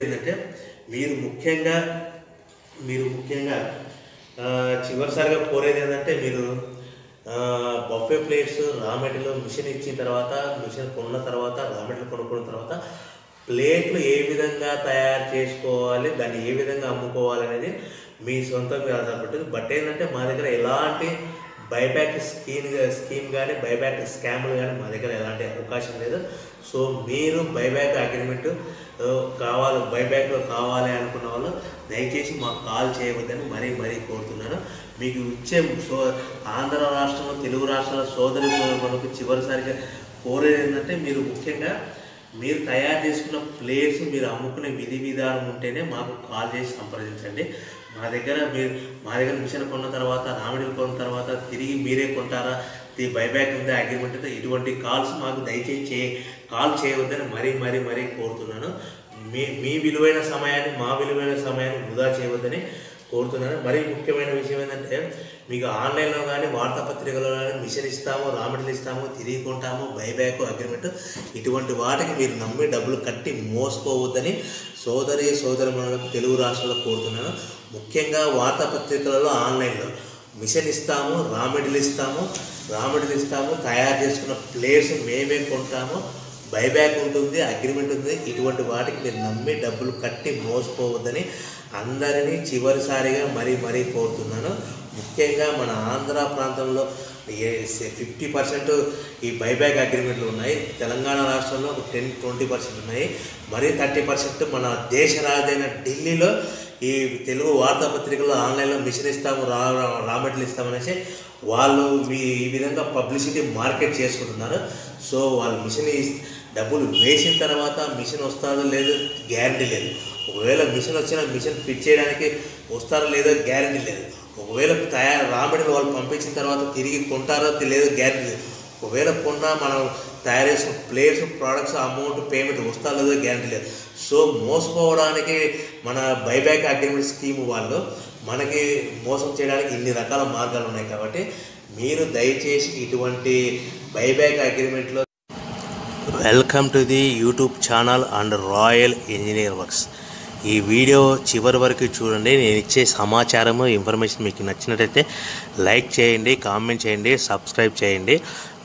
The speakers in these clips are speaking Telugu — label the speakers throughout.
Speaker 1: ఏంటంటే మీరు ముఖ్యంగా మీరు ముఖ్యంగా చివరిసారిగా కోరేది ఏంటంటే మీరు buffet plates raw material machine ఇచ్చిన తర్వాత మిషన్ కొన్న తర్వాత రా మెటీరియల్ కొనుక్కున్న తర్వాత ప్లేట్లు ఏ విధంగా తయారు చేసుకోవాలి దాన్ని ఏ విధంగా అమ్ముకోవాలి అనేది మీ సొంతం మీద ఆధారపడుతుంది బట్ ఏంటంటే మా దగ్గర ఎలాంటి బైబ్యాక్ స్కీమ్ స్కీమ్ కానీ బైబ్యాక్ స్కామ్లు కానీ మా దగ్గర ఎలాంటి అవకాశం లేదు. సో మీరు బైబ్యాక్ అగ్రిమెంట్ కావాలి బైబ్యాక్ కావాలి అనుకున్న వాళ్ళు దయచేసి మాకు కాల్ చేయవద్దని మరీ మరీ కోరుతున్నాను. మీకు ఇచ్చే సో ఆంధ్ర రాష్ట్రంలో తెలుగు రాష్ట్రాల సోదరి సోదరులకు చివరిసారిగా కోరేది ఏంటంటే మీరు ముఖ్యంగా మీరు తయారు చేసుకున్న ప్లేస్ మీరు అమ్ముకునే విధి విధానం ఉంటేనే మాకు కాల్ చేసి సంప్రదించండి. మా దగ్గర మీరు మా దగ్గర మిషన్ కొన్న తర్వాత రామిడిలు కొన్న తర్వాత తిరిగి మీరే కొంటారా? ది బైబ్యాక్ ఉందా అగ్రిమెంట్ ఉందా. ఇటువంటి కాల్స్ మాకు దయచేసి చే కాల్ చేయవద్దని మరీ మరీ మరీ కోరుతున్నాను. మీ మీ విలువైన సమయాన్ని మా విలువైన సమయాన్ని వృధా చేయవద్దని కోరుతున్నాను. మరీ ముఖ్యమైన విషయం ఏంటంటే మీకు ఆన్లైన్లో కానీ వార్తాపత్రికలో కానీ మిషన్ ఇస్తాము రామిడలు ఇస్తాము తిరిగి కొంటాము బైబ్యాక్ అగ్రిమెంట్ ఇటువంటి వాటికి మీరు నమ్మి డబ్బులు కట్టి మోసపోవద్దని సోదరి సోదరులకు తెలుగు రాష్ట్రాల్లో కోరుతున్నాను. ముఖ్యంగా వార్తాపత్రికలలో ఆన్లైన్లో మిషన్ ఇస్తాము రా మెటీరియల్ ఇస్తాము రా మెటీరియల్ ఇస్తాము తయారు చేసుకున్న ప్లేస్ మేమే కొంటాము బైబ్యాక్ ఉంటుంది అగ్రిమెంట్ ఉంది ఇటువంటి వాటికి మీరు నమ్మి డబ్బులు కట్టి మోసపోవద్దని అందరినీ చివరిసారిగా మరీ మరీ కోరుతున్నాను. ముఖ్యంగా మన ఆంధ్ర ప్రాంతంలో ఫిఫ్టీ పర్సెంట్ ఈ బైబ్యాక్ అగ్రిమెంట్లు ఉన్నాయి. తెలంగాణ రాష్ట్రంలో ఒక టెన్ ట్వంటీ పర్సెంట్ ఉన్నాయి. మరీ థర్టీ పర్సెంట్ మన దేశ రాజైన ఢిల్లీలో ఈ తెలుగు వార్తాపత్రికల్లో ఆన్లైన్లో మిషన్ ఇస్తాము రా రాబట్లు ఇస్తామనేసి వాళ్ళు ఈ- ఈ విధంగా పబ్లిసిటీ మార్కెట్ చేసుకుంటున్నారు. సో వాళ్ళు మిషన్ డబ్బులు వేసిన తర్వాత మిషన్ వస్తుందో లేదు గ్యారంటీ లేదు. ఒకవేళ మిషన్ వచ్చిన మిషన్ ఫిట్ చేయడానికి వస్తారో లేదో గ్యారంటీ లేదు. ఒకవేళ తయారు రాబడి వాళ్ళు పంపించిన తర్వాత తిరిగి కొంటారో లేదో గ్యారంటీ లేదు. ఒకవేళ కొన్నా మనం తయారు చేసిన ప్లేయర్స్ ప్రోడక్ట్స్ అమౌంట్ పేమెంట్ వస్తా లేదో గ్యారంటీ లేదు. సో మోసపోవడానికి మన బైబ్యాక్ అగ్రిమెంట్ స్కీమ్ వాళ్ళు మనకి మోసం చేయడానికి ఇన్ని రకాల మార్గాలు ఉన్నాయి కాబట్టి మీరు దయచేసి ఇటువంటి buyback అగ్రిమెంట్లో welcome to the YouTube channel and royal engineer works ఈ వీడియో చివరి వరకు చూడండి. నేను ఇచ్చే సమాచారము ఇన్ఫర్మేషన్ మీకు నచ్చినట్టయితే లైక్ చేయండి కామెంట్ చేయండి సబ్స్క్రైబ్ చేయండి.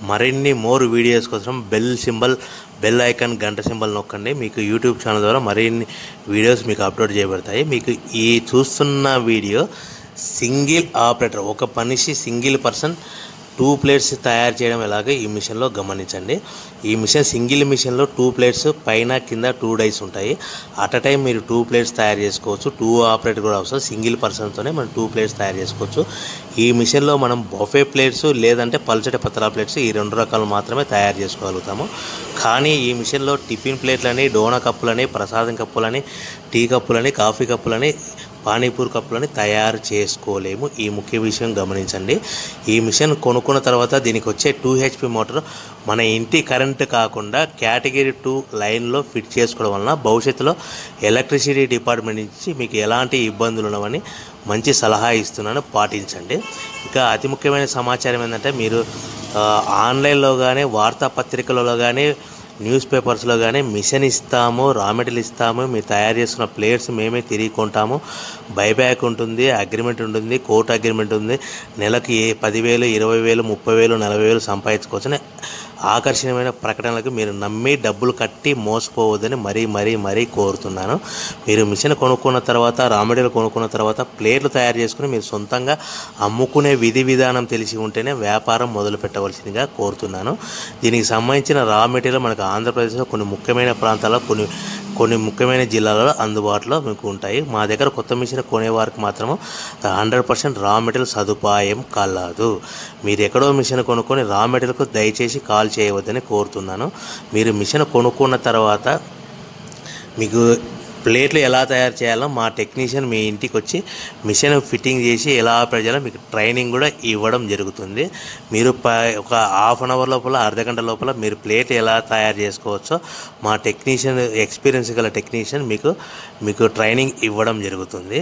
Speaker 1: మరిన్ని మోర్ వీడియోస్ కోసం బెల్ సింబల్ బెల్ ఐకాన్ గంట సింబల్ నొక్కండి. మీకు యూట్యూబ్ ఛానల్ ద్వారా మరిన్ని వీడియోస్ మీకు అప్లోడ్ చేయబడతాయి. మీకు ఈ చూస్తున్న వీడియో సింగిల్ ఆపరేటర్ ఒక మనిషి సింగిల్ పర్సన్ టూ ప్లేట్స్ తయారు చేయడం ఎలాగో ఈ మిషన్లో గమనించండి. ఈ మిషన్ సింగిల్ మిషన్లో టూ ప్లేట్స్ పైన కింద టూ డైస్ ఉంటాయి. అట్ అ టైం మీరు టూ ప్లేట్స్ తయారు చేసుకోవచ్చు. టూ ఆపరేటర్ కూడా అవసరం. సింగిల్ పర్సన్తోనే మనం టూ ప్లేట్స్ తయారు చేసుకోవచ్చు. ఈ మిషన్లో మనం బొఫే ప్లేట్స్ లేదంటే పల్చటి పత్రాల ప్లేట్స్ ఈ రెండు రకాలు మాత్రమే తయారు చేసుకోగలుగుతాము. కానీ ఈ మిషన్లో టిఫిన్ ప్లేట్లని డోనా కప్పులని ప్రసాదం కప్పులని టీ కప్పులని కాఫీ కప్పులని పానీపూరి కప్పులని తయారు చేసుకోలేము. ఈ ముఖ్య విషయం గమనించండి. ఈ మిషన్ కొనుక్కున్న తర్వాత దీనికి వచ్చే టూ హెచ్పి మోటార్ మన ఇంటి కరెంట్ కాకుండా కేటగిరీ టూ లైన్లో ఫిట్ చేసుకోవడం వలన భవిష్యత్తులో ఎలక్ట్రిసిటీ డిపార్ట్మెంట్ నుంచి మీకు ఎలాంటి ఇబ్బందులు ఉండవని మంచి సలహా ఇస్తున్నాను. పాటించండి. ఇంకా అతి ముఖ్యమైన సమాచారం ఏంటంటే మీరు ఆన్లైన్లో కానీ వార్తాపత్రికలలో కానీ న్యూస్ పేపర్స్లో కానీ మిషన్ ఇస్తాము రా మెటీరియల్ ఇస్తాము మీరు తయారు చేసుకున్న ప్లేయర్స్ మేమే తిరిగి కొంటాము. బైబ్యాక్ ఉంటుంది అగ్రిమెంట్ ఉంటుంది కోర్టు అగ్రిమెంట్ ఉంది. నెలకి ఏ పదివేలు ఇరవై వేలు ముప్పై వేలు నలభై వేలు సంపాదించుకోవచ్చు ఆకర్షణీయమైన ప్రకటనలకు మీరు నమ్మి డబ్బులు కట్టి మోసపోవద్దని మరీ మరీ మరీ కోరుతున్నాను. మీరు మిషన్ కొనుక్కున్న తర్వాత రామడీలు కొనుక్కున్న తర్వాత ప్లేట్లు తయారు చేసుకుని మీరు సొంతంగా అమ్ముకునే విధి విధానం తెలిసి ఉంటేనే వ్యాపారం మొదలు పెట్టవలసిందిగా కోరుతున్నాను. దీనికి సంబంధించిన రా మెటీరియల్ మనకు ఆంధ్రప్రదేశ్లో కొన్ని ముఖ్యమైన ప్రాంతాల్లో కొన్ని కొన్ని ముఖ్యమైన జిల్లాలలో అందుబాటులో మీకు ఉంటాయి. మా దగ్గర కొత్త మిషన్ కొనేవారికి మాత్రం హండ్రెడ్ పర్సెంట్ రా మెటీరియల్ సదుపాయం కలదు. మీరు ఎక్కడో మిషన్ కొనుక్కొని రా మెటీరియల్కు దయచేసి కాల్ చేయవద్దని కోరుతున్నాను. మీరు మిషన్ కొనుక్కున్న తర్వాత మీకు ప్లేట్లు ఎలా తయారు చేయాలో మా టెక్నీషియన్ మీ ఇంటికి వచ్చి మిషన్ ఫిట్టింగ్ చేసి ఎలా ఆపరేట్ చేయాలో మీకు ట్రైనింగ్ కూడా ఇవ్వడం జరుగుతుంది. మీరు ప ఒక హాఫ్ అన్ అవర్ లోపల అర్ధ గంట లోపల మీరు ప్లేట్ ఎలా తయారు చేసుకోవచ్చో మా టెక్నీషియన్ ఎక్స్పీరియన్స్ గల టెక్నీషియన్ మీకు మీకు ట్రైనింగ్ ఇవ్వడం జరుగుతుంది.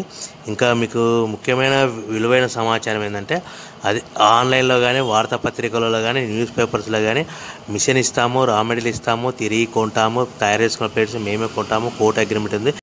Speaker 1: ఇంకా మీకు ముఖ్యమైన విలువైన సమాచారం ఏంటంటే అది ఆన్లైన్లో కానీ వార్తాపత్రికలలో కానీ న్యూస్ పేపర్స్లో కానీ మిషన్ ఇస్తాము రా మెటీరియల్ ఇస్తాము తిరిగి కొంటాము తయారు చేసుకున్న ప్లేట్స్ మేమే కొంటాము కోర్ట్ అగ్రిమెంట్ ఉంది.